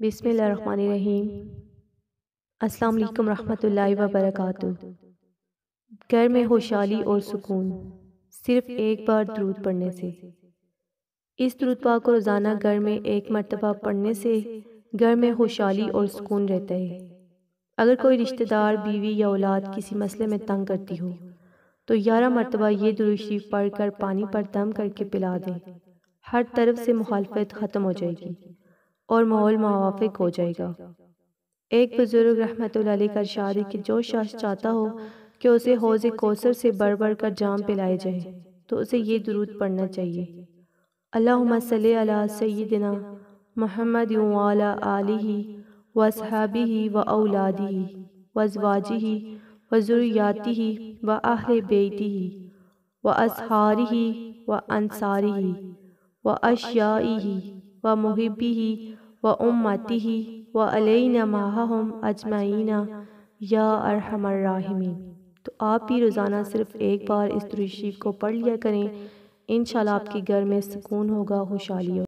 बिसमीम अस्सलाम वालेकुम रहमतुल्लाहि व बरकातुहू। घर में खुशहाली और सुकून, सिर्फ़ एक बार दरूद पढ़ने से। इस दरूद पाक को रोज़ाना घर में एक मरतबा पढ़ने से घर में खुशहाली और सुकून रहता है। अगर कोई रिश्तेदार, बीवी या औलाद किसी मसले में तंग करती हो तो ग्यारह मरतबा ये दुरूद शरीफ पढ़ कर पानी पर दम करके पिला दें। हर तरफ़ से मुखालफत ख़त्म हो जाएगी। और माहौल मुआफ़ हो जाएगा। एक बुज़ुर्ग रहमत का शादी कि जो शख्स चाहता हो कि उसे हौज कोसर से बढ़ बढ़ कर जाम पिलाए जाए तो उसे ये दुरूद पढ़ना चाहिए। अल्लाह अला सैदिना महमद वाला आलिही व औलादी व जवाजी व व अहल बेती व असहारी व अंसारी व अशियाई व मुहिबी व उम्मती व अलैना माहम अजमाइना या अरहमर्राहिमी तो आप भी रोज़ाना सिर्फ़ एक बार इस दृश्य को पढ़ लिया करें इन आपके घर में सुकून होगा खुशहाली